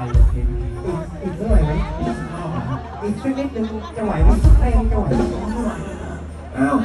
อีกอีกสักหน่อยไหมอีกสักนิดนึงจะไหวไหมได้ยัจะไหวไหม อ้าว